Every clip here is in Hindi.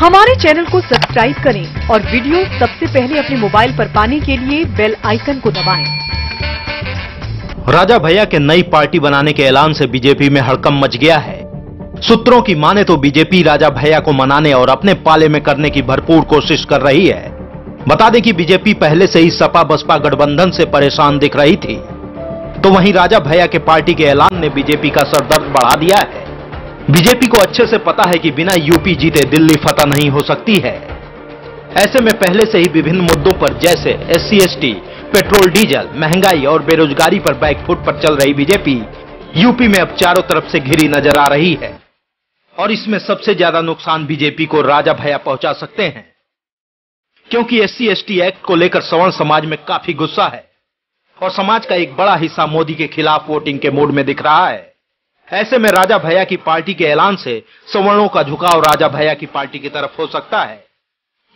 हमारे चैनल को सब्सक्राइब करें और वीडियो सबसे पहले अपने मोबाइल पर पाने के लिए बेल आइकन को दबाएँ। राजा भैया के नई पार्टी बनाने के ऐलान से बीजेपी में हड़कम मच गया है। सूत्रों की माने तो बीजेपी राजा भैया को मनाने और अपने पाले में करने की भरपूर कोशिश कर रही है। बता दें कि बीजेपी पहले से ही सपा बसपा गठबंधन से परेशान दिख रही थी। तो वहीं राजा भैया के पार्टी के ऐलान ने बीजेपी का सरदर्द बढ़ा दिया है। बीजेपी को अच्छे से पता है कि बिना यूपी जीते दिल्ली फतह नहीं हो सकती है। ऐसे में पहले से ही विभिन्न मुद्दों पर जैसे एस सी पेट्रोल, डीजल, महँगाई और बेरोजगारी पर बैकफुट पर चल रही बीजेपी, यूपी में अब चारों तरफ़ से घिरी नज़र आ रही है। और इसमें सबसे ज़्यादा नुकसान बीजेपी को राजा भैया पहुँचा सकते हैं। क्योंकि एस सी एक्ट को लेकर सवर्ण समाज में काफ़ी गुस्सा है। और समाज का एक बड़ा हिस्सा मोदी के खिलाफ वोटिंग के मूड में दिख रहा है। ऐसे में राजा भैया की पार्टी के ऐलान से सवर्णों का झुकाव राजा भैया की पार्टी की तरफ़ हो सकता है।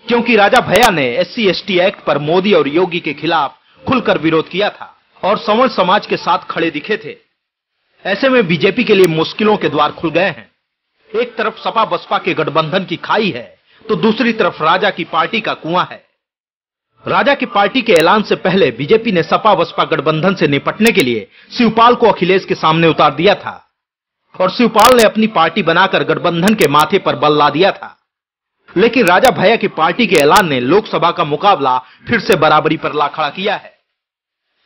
क्योंकि राजा भैया ने एस सी एक्ट पर मोदी और योगी के खिलाफ खुलकर विरोध किया था और सवर्ण समाज के साथ खड़े दिखे थे। ऐसे में बीजेपी के लिए मुश्किलों के द्वार खुल गए हैं। एक तरफ़ सपा बसपा के गठबंधन की खाई है तो दूसरी तरफ़ राजा की पार्टी का कुआँ है। राजा की पार्टी के ऐलान से पहले बीजेपी ने सपा बसपा गठबंधन से निपटने के लिए शिवपाल को अखिलेश के सामने उतार दिया था। और शिवपाल ने अपनी पार्टी बनाकर गठबंधन के माथे पर बल ला दिया था। लेकिन राजा भैया की पार्टी के ऐलान ने लोकसभा का मुकाबला फिर से बराबरी पर ला खड़ा किया है।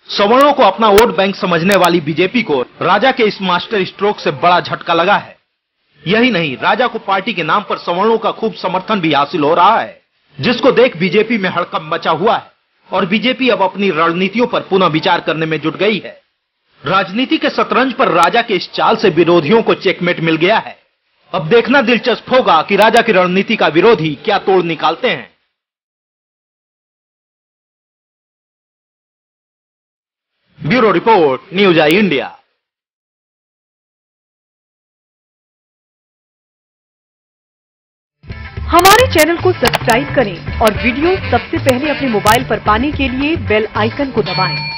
सवर्णों को अपना वोट बैंक समझने वाली बीजेपी को राजा के इस मास्टर स्ट्रोक से बड़ा झटका लगा है। यही नहीं, राजा को पार्टी के नाम पर सवर्णों का खूब समर्थन भी हासिल हो रहा है, जिसको देख बीजेपी में हड़कम मचा हुआ है और बीजेपी अब अपनी रणनीतियों पर पुनः विचार करने में जुट गई है। राजनीति के शतरंज पर राजा के इस चाल से विरोधियों को चेकमेट मिल गया है। अब देखना दिलचस्प होगा कि राजा की रणनीति का विरोधी क्या तोड़ निकालते हैं। Bureau report, News I India. हमारे चैनल को सब्सक्राइब करें और वीडियो सबसे पहले अपने मोबाइल पर पाने के लिए बेल आइकन को दबाएँ।